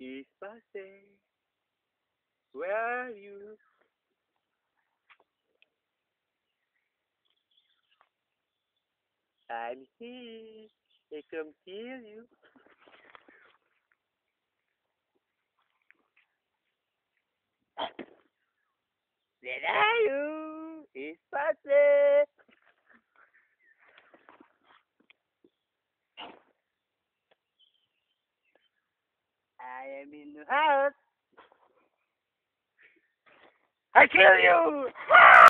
It's passing. Where are you? I'm here. I come kill you. Where are you? It's passing. I am in the house. I kill you! Ah!